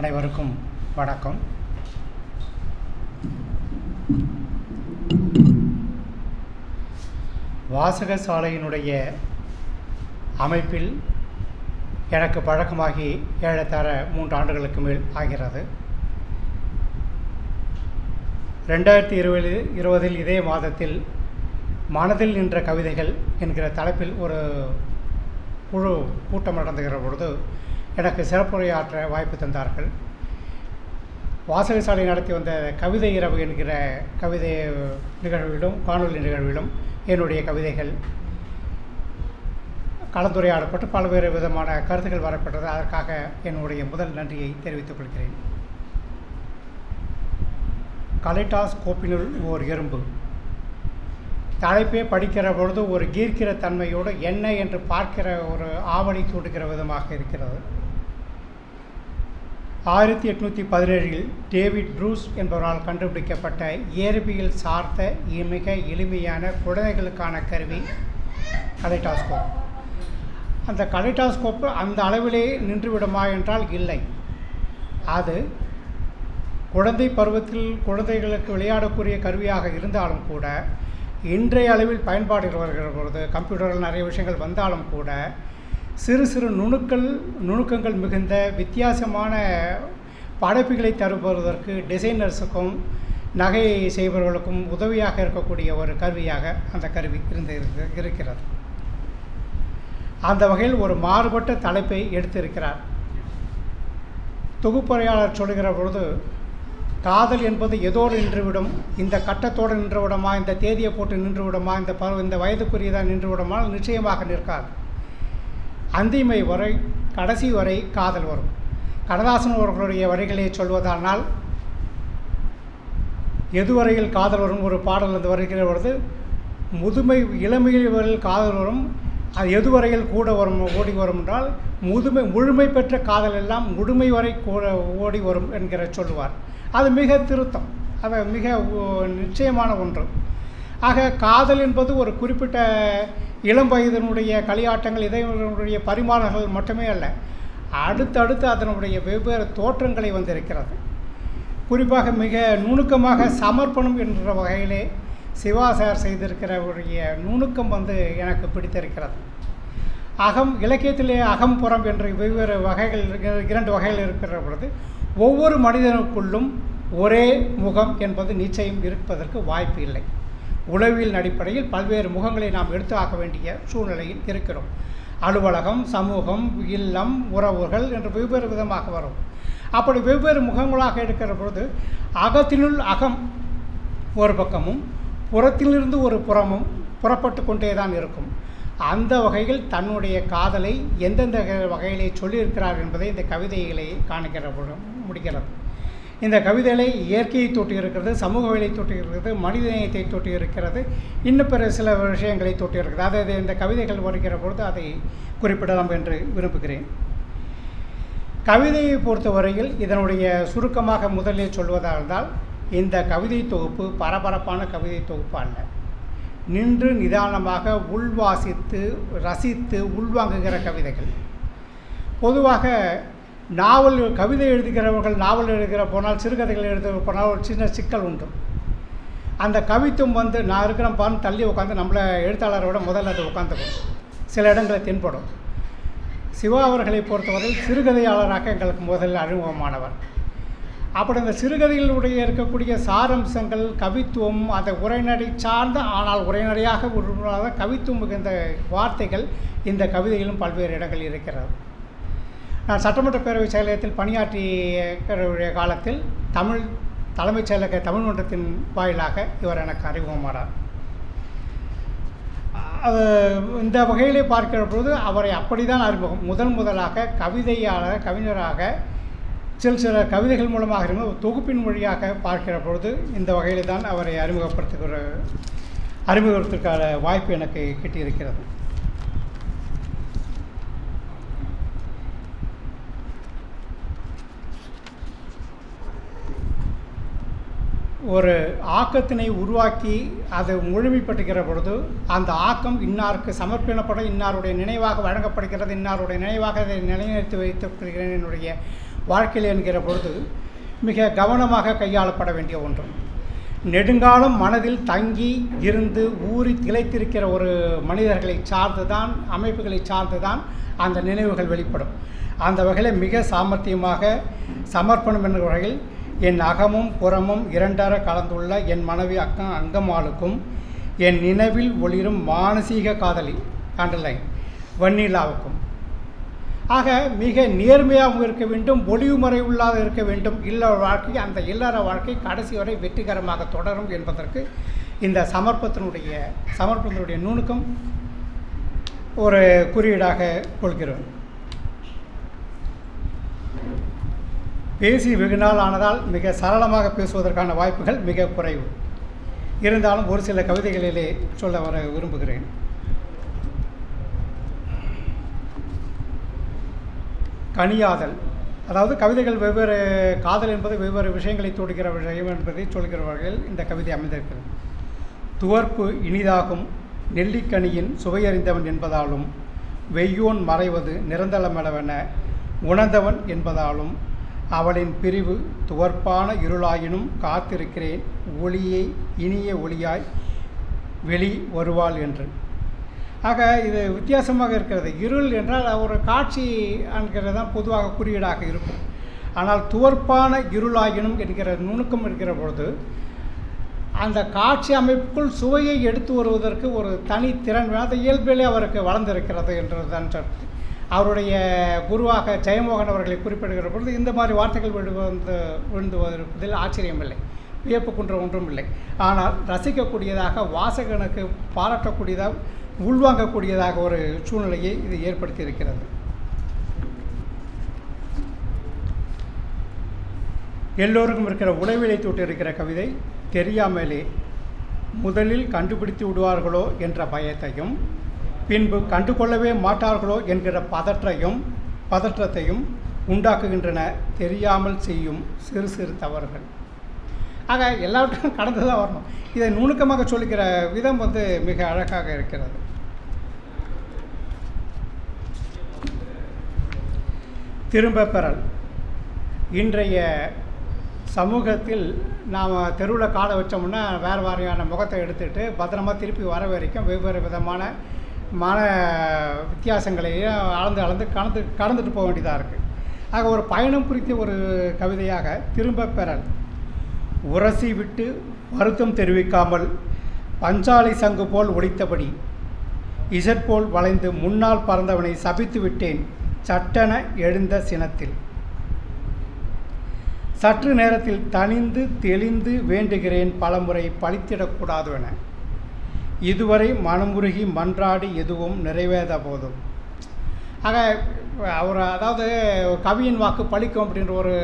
அனைவருக்கும் வணக்கம். வாசகசாலையினுடைய அமைப்பில் எனக்கு பழக்கமாகி ஏழத்தார மூன்று ஆண்டுகளுக்கு மேல் ஆகிறது. ரெண்டாயிரத்தி இருபது இருபதில் இதே மாதத்தில் மனதில் நின்ற கவிதைகள் என்கிற தலைப்பில் ஒரு குழு கூட்டம் நடந்துகிற பொழுது எனக்கு சிறப்புரையாற்ற வாய்ப்பு தந்தார்கள். வாசகசாலை நடத்தி வந்த கவிதை இரவு என்கிற கவிதை நிகழ்விலும் காணொலி நிகழ்விலும் என்னுடைய கவிதைகள் கலந்துரையாடப்பட்டு பல்வேறு விதமான கருத்துக்கள் வரப்பட்டது. அதற்காக என்னுடைய முதல் நன்றியை தெரிவித்துக் கொள்கிறேன். கலைட்டாஸ் கோப்பினுள் ஓர் எறும்பு. தலைப்பே படிக்கிற பொழுது ஒரு கீர்க்கிற தன்மையோடு என்ன என்று பார்க்கிற ஒரு ஆவணி தூண்டுகிற விதமாக இருக்கிறது. ஆயிரத்தி எட்நூற்றி பதினேழில் டேவிட் ப்ரூஸ் என்பவரால் கண்டுபிடிக்கப்பட்ட இயற்பியல் சார்ந்த மிக எளிமையான குழந்தைகளுக்கான கருவி கலைட்டாஸ்கோப் அந்த கலைட்டாஸ்கோப்பு அந்த அளவிலே நின்றுவிடுமா என்றால் இல்லை. அது குழந்தை பருவத்தில் குழந்தைகளுக்கு விளையாடக்கூடிய கருவியாக இருந்தாலும் கூட இன்றைய அளவில் பயன்பாடுகள் வருகிற பொழுது கம்ப்யூட்டர்கள் நிறைய விஷயங்கள் வந்தாலும் கூட சிறு சிறு நுணுக்கள் நுணுக்கங்கள் மிகுந்த வித்தியாசமான படைப்புகளை தருவதற்கு டிசைனர்ஸுக்கும் நகை செய்பவர்களுக்கும் உதவியாக இருக்கக்கூடிய ஒரு கருவியாக அந்த கருவி இருந்து இருக்கிறது. அந்த வகையில் ஒரு மாறுபட்ட தலைப்பை எடுத்திருக்கிறார். தொகுப்புரையாளர் சொல்கிற பொழுது காதல் என்பது எதோடு நின்றுவிடும். இந்த கட்டத்தோடு நின்றுவிடுமா? இந்த தேதியை போட்டு நின்றுவிடுமா? இந்த பருவ இந்த வயதுக்குரியதாக நின்றுவிடுமா நிச்சயமாக நிற்காது. அந்திமை வரை கடைசி வரை காதல் வரும். கடதாசன் அவர்களுடைய வரிகளை சொல்வதானால் எதுவரையில் காதல் வரும் ஒரு பாடல் வந்து வருகிற பொழுது முதுமை இளமையில் வரையில் காதல் வரும் அது எதுவரையில் கூட வரும் ஓடி வரும் என்றால் முதுமை முழுமை பெற்ற காதல் எல்லாம் முழுமை வரை கூட ஓடி வரும் என்கிற சொல்லுவார் அது மிக திருத்தம். அது மிக நிச்சயமான ஒன்று. ஆக காதல் என்பது ஒரு குறிப்பிட்ட இளம் வயதினுடைய களியாட்டங்கள் இதனுடைய பரிமாணங்கள் மட்டுமே அல்ல அடுத்தடுத்து அதனுடைய வெவ்வேறு தோற்றங்களை வந்திருக்கிறது. குறிப்பாக மிக நுணுக்கமாக சமர்ப்பணம் என்ற வகையிலே சிவா சார் செய்திருக்கிறவருடைய நுணுக்கம் வந்து எனக்கு பிடித்திருக்கிறது. அகம் இலக்கியத்திலே அகம் புறம் என்று வெவ்வேறு வகைகள் இரண்டு வகைகள் இருக்கிற பொழுது ஒவ்வொரு மனிதனுக்குள்ளும் ஒரே முகம் என்பது நிச்சயம் இருப்பதற்கு வாய்ப்பு இல்லை. உளவியல் அடிப்படையில் பல்வேறு முகங்களை நாம் எடுத்து ஆக வேண்டிய சூழ்நிலையில் இருக்கிறோம். அலுவலகம் சமூகம் இல்லம் உறவுகள் என்று வெவ்வேறு விதமாக வரும். அப்படி வெவ்வேறு முகங்களாக இருக்கிற பொழுது அகத்தினுள் அகம் ஒரு பக்கமும் புறத்திலிருந்து ஒரு புறமும் புறப்பட்டு கொண்டே தான் இருக்கும். அந்த வகையில் தன்னுடைய காதலை எந்தெந்த வகையிலே சொல்லியிருக்கிறார் என்பதை இந்த கவிதைகளை காணுகிற முடிகிறது. இந்த கவிதைகளை இயற்கையை தொட்டி இருக்கிறது சமூக வேலை தொட்டி இருக்கிறது மனிதநேயத்தை தொட்டி இருக்கிறது இன்னும் பிற சில விஷயங்களை தொட்டி இருக்கிறது அதாவது இந்த கவிதைகள் வருகிற பொழுது அதை குறிப்பிடலாம் என்று விரும்புகிறேன். கவிதையை பொறுத்தவரையில் இதனுடைய சுருக்கமாக முதலில் சொல்வதால் இந்த கவிதை தொகுப்பு பரபரப்பான கவிதை தொகுப்பு அல்ல. நின்று நிதானமாக உள்வாசித்து ரசித்து உள்வாங்குகிற கவிதைகள். பொதுவாக நாவல் கவிதை எழுதுகிறவர்கள் நாவல் எழுதுகிற போனால் சிறுகதைகள் எழுத போனால் ஒரு சின்ன சிக்கல் உண்டு. அந்த கவித்துவம் வந்து நான் இருக்கிறப்பான்னு பான் தள்ளி உட்காந்து நம்மளை எழுத்தாளரோட முதல்ல அது உட்காந்துக்கணும் சில இடங்களில் தென்படும். சிவா அவர்களை பொறுத்தவரையில் சிறுகதையாளராக எங்களுக்கு முதலில் அறிமுகமானவர். அப்படி அந்த சிறுகதைகளுடைய இருக்கக்கூடிய சாரம்சங்கள் கவித்துவம் அந்த உரைநடை சார்ந்த ஆனால் உரைநடையாக உருவாத கவித்துவம் மிகுந்த வார்த்தைகள் இந்த கவிதையிலும் பல்வேறு இடங்களில் இருக்கிறது. நான் சட்டமன்ற பேரவை செயலகத்தில் பணியாற்றிய காலத்தில் தமிழ் தலைமைச் செயலக தமிழ் மன்றத்தின் வாயிலாக இவர் எனக்கு அறிமுகமானார். இந்த வகையிலே பார்க்கிற பொழுது அவரை அப்படி தான் அறிமுகம். முதன் முதலாக கவிதையாளர் கவிஞராக சில சில கவிதைகள் மூலமாக இருந்தால் தொகுப்பின் மொழியாக பார்க்கிற பொழுது இந்த வகையில் தான் அவரை அறிமுகப்படுத்துகிற அறிமுகத்திற்கான வாய்ப்பு எனக்கு கிட்டியிருக்கிறது. ஒரு ஆக்கத்தினை உருவாக்கி அது முழுமைப்பட்டுகிற பொழுது அந்த ஆக்கம் இன்னாருக்கு சமர்ப்பிக்கப்பட இன்னாருடைய நினைவாக வழங்கப்படுகிறது இன்னாருடைய நினைவாக அதை நிலைநிறுத்தி வைத்திருக்கிறேன் என்னுடைய வாழ்க்கையில் என்கிற பொழுது மிக கவனமாக கையாளப்பட வேண்டிய ஒன்று. நெடுங்காலம் மனதில் தங்கி இருந்து ஊறி திளைத்திருக்கிற ஒரு மனிதர்களை சார்ந்து தான் அமைப்புகளை சார்ந்து தான் அந்த நினைவுகள் வெளிப்படும். அந்த வகையில் மிக சாமர்த்தியமாக சமர்ப்பணம் என்ற வகையில் என் அகமும் புறமும் இரண்டர கலந்துள்ள என் மனைவி அக்கம் அங்கம்மாளுக்கும் என் நினைவில் ஒளிரும் மானசீக காதலி அண்டர்லைன் வன்னிலாவுக்கும் ஆக மிக நேர்மையாகவும் இருக்க வேண்டும் ஒளிவு மறைவில்லாத இருக்க வேண்டும். இல்லற வாழ்க்கை அந்த இல்லற வாழ்க்கை கடைசி வரை வெற்றிகரமாக தொடரும் என்பதற்கு இந்த சமர்ப்பத்தினுடைய சமர்ப்பத்தினுடைய நுணுக்கம் ஒரு குறியீடாக கொள்கிறோம். பேசி வெகு நாள் ஆனதால் மிக சரளமாக பேசுவதற்கான வாய்ப்புகள் மிக குறைவு. இருந்தாலும் ஒரு சில கவிதைகளிலே சொல்ல வர விரும்புகிறேன். கனியாதல். அதாவது கவிதைகள் வெவ்வேறு காதல் என்பது வெவ்வேறு விஷயங்களை தொடுகிற விஷயம் என்பதை சொல்கிற வகையில் இந்த கவிதை அமைந்திருக்கிறது. துவர்ப்பு இனிதாகும். நெல்லிக்கனியின் சுவையறிந்தவன் என்பதாலும் வெய்யோன் மறைவது நிரந்தரமளவென உணர்ந்தவன் என்பதாலும் அவளின் பிரிவு துவர்ப்பான இருளாயினும் காத்திருக்கிறேன். ஒளியை இனிய ஒளியாய் வெளி வருவாள் என்று. ஆக இது வித்தியாசமாக இருக்கிறது. இருள் என்றால் ஒரு காட்சி என்கிறது தான் பொதுவாக குறியீடாக இருக்கும். ஆனால் துவர்ப்பான இருளாயினும் என்கிற நுணுக்கம் இருக்கிற பொழுது அந்த காட்சி அமைப்புக்குள் சுவையை எடுத்து வருவதற்கு ஒரு தனி திறன் வேணும். அது இயல்பிலே அவருக்கு வளர்ந்திருக்கிறது என்றது தான் அவருடைய குருவாக ஜெயமோகன் அவர்களை குறிப்பிடுகிற பொழுது இந்த மாதிரி வார்த்தைகள் விழு வந்து விழுந்து இருப்பதில் ஆச்சரியமில்லை. வியப்புக்குன்ற ஒன்றும் இல்லை ஆனால் ரசிக்கக்கூடியதாக வாசகனுக்கு பாராட்டக்கூடியதாக உள்வாங்கக்கூடியதாக ஒரு சூழ்நிலையை இது ஏற்படுத்தி இருக்கிறது எல்லோருக்கும் இருக்கிற உளவிலை தொட்டு இருக்கிற கவிதை தெரியாமலே முதலில் கண்டுபிடித்து விடுவார்களோ என்ற பயத்தையும் பின்பு கண்டுகொள்ளவே மாட்டார்களோ என்கிற பதற்றையும் பதற்றத்தையும் உண்டாக்குகின்றன தெரியாமல் செய்யும் சிறு சிறு தவறுகள். ஆக எல்லாவற்றையும் கடந்து தான் வரணும். இதை நுணுக்கமாக சொல்லிக்கிற விதம் வந்து மிக அழகாக இருக்கிறது. திரும்ப பெறல். இன்றைய சமூகத்தில் நாம் தெருவில் காலை வச்சோம்னா வேறு வாரியான முகத்தை எடுத்துட்டு பத்திரமா திருப்பி வர வரைக்கும் வெவ்வேறு விதமான மன வித்தியாசங்களையும் அளந்து அளந்து கலந்து கடந்துட்டு போக வேண்டியதாக இருக்குது ஆக ஒரு பயணம் குறித்த ஒரு கவிதையாக திரும்ப பெறல். உரசி விட்டு வருத்தம் தெரிவிக்காமல் பஞ்சாலை சங்கு போல் ஒழித்தபடி இசட் போல் வளைந்து முன்னால் பறந்தவனை சபித்து விட்டேன் சட்டென எழுந்த சினத்தில். சற்று நேரத்தில் தனிந்து தெளிந்து வேண்டுகிறேன் பலமுறை பழித்திடக்கூடாதுவென இதுவரை மனமுருகி மன்றாடி எதுவும் நிறைவேற போதும். ஆக அவர் அதாவது கவியின் வாக்கு பழிக்கும் அப்படின்ற ஒரு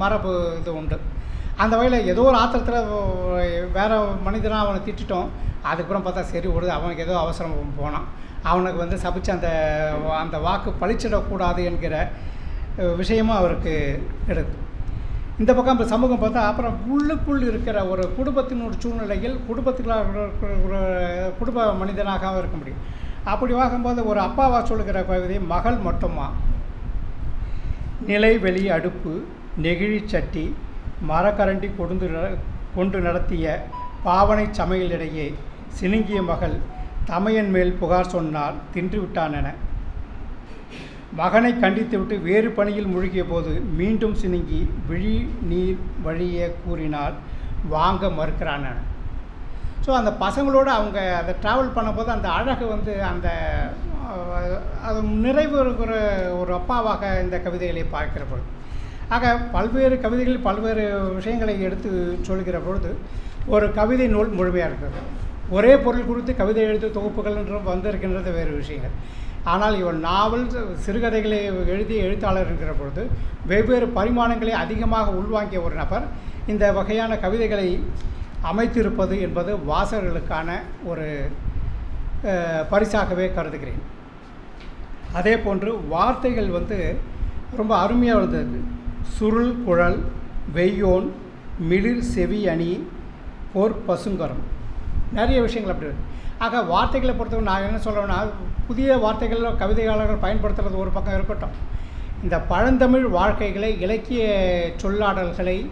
மரபு இது உண்டு. அந்த வகையில் ஏதோ ஒரு ஆத்திரத்தில் வேற மனிதனாக அவனை திட்டிட்டோம். அதுக்கப்புறம் பார்த்தா சரி விடுது அவனுக்கு ஏதோ அவசரம் போனான். அவனுக்கு வந்து சபிச்சு அந்த அந்த வாக்கு பழிச்சிடக்கூடாது என்கிற விஷயமும் அவருக்கு எடுக்கும் இந்த பக்கம் இப்போ சமூகம் பார்த்தா அப்புறம் உள்ளுக்குள் இருக்கிற ஒரு குடும்பத்தின் ஒரு சூழ்நிலையில் குடும்பத்தில் இருக்கிற ஒரு குடும்ப மனிதனாக இருக்க முடியும். அப்படி பார்க்கும்போது ஒரு அப்பாவா சொல்லுகிற பகுதி மகள் மட்டுமா? நிலைவெளி அடுப்பு நெகிழி சட்டி மரக்கரண்டி கொண்டு கொண்டு நடத்திய பாவனை சமையலிடையே சினுங்கிய மகள் தமையன் மேல் புகார் சொன்னால் தின்றுவிட்டான் என மகனை கண்டித்துவிட்டு வேறு பணியில் மூழ்கிய போது மீண்டும் சினுங்கி விழி நீர் வழியே கூறினால் வாங்க மறுக்கிறான் ஸோ அந்த பசங்களோடு அவங்க அதை ட்ராவல் பண்ணும்போது அந்த அழகு வந்து அந்த அது நிறைவு இருக்கிற ஒரு அப்பாவாக இந்த கவிதைகளை பார்க்கிற பொழுது. ஆக பல்வேறு கவிதைகளில் பல்வேறு விஷயங்களை எடுத்து சொல்கிற பொழுது ஒரு கவிதை நூல் முழுமையாக இருக்கிறது. ஒரே பொருள் குறித்து கவிதை எழுத்து தொகுப்புகள் என்று வந்திருக்கின்றது வேறு விஷயங்கள். ஆனால் இவன் நாவல் சிறுகதைகளை எழுதிய எழுத்தாளர் இருக்கிற பொழுது வெவ்வேறு பரிமாணங்களை அதிகமாக உள்வாங்கிய ஒரு நபர் இந்த வகையான கவிதைகளை அமைத்திருப்பது என்பது வாசகர்களுக்கான ஒரு பரிசாகவே கருதுகிறேன். அதே போன்று வார்த்தைகள் வந்து ரொம்ப அருமையாக இருந்தது. சுருள் குழல் வெய்யோன் மிளிர் செவி அணி போர் பசுங்கரம். நிறைய விஷயங்கள் அப்படி இருக்குது ஆக வார்த்தைகளை பொறுத்தவரை நான் என்ன சொல்கிறேன்னா புதிய வார்த்தைகள் கவிதையாளர்கள் பயன்படுத்துறது ஒரு பக்கம் இருக்கட்டும். இந்த பழந்தமிழ் வாழ்க்கைகளை இலக்கிய சொல்லாடல்களை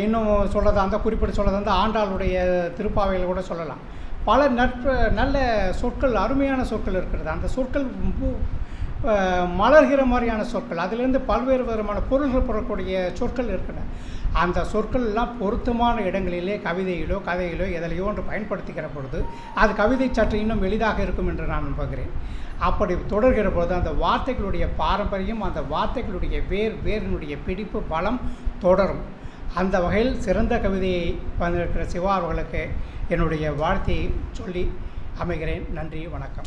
இன்னும் சொல்கிறதா இருந்தால் குறிப்பிட்டு சொல்கிறதா இருந்தால் ஆண்டாளுடைய திருப்பாவைகள் கூட சொல்லலாம். பல நட்பு நல்ல சொற்கள் அருமையான சொற்கள் இருக்கிறது. அந்த சொற்கள் பூ- மலர்கிற மாதிரியான சொற்கள். அதிலிருந்து பல்வேறு விதமான பொருள்கள் பெறக்கூடிய சொற்கள் இருக்கின்றன. அந்த சொற்கள் எல்லாம் பொருத்தமான இடங்களிலே கவிதையிலோ கதையிலோ எதிலையோ ஒன்று பயன்படுத்திக்கிற பொழுது அது கவிதை சற்று இன்னும் எளிதாக இருக்கும் என்று நான் நம்புகிறேன். அப்படி தொடர்கிற பொழுது அந்த வார்த்தைகளுடைய பாரம்பரியம் அந்த வார்த்தைகளுடைய வேர் வேரினுடைய பிடிப்பு பலம் தொடரும். அந்த வகையில் சிறந்த கவிதையை வந்திருக்கிற சிவா அவர்களுக்கு என்னுடைய வாழ்த்தையை சொல்லி அமைகிறேன். நன்றி வணக்கம்.